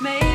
Maybe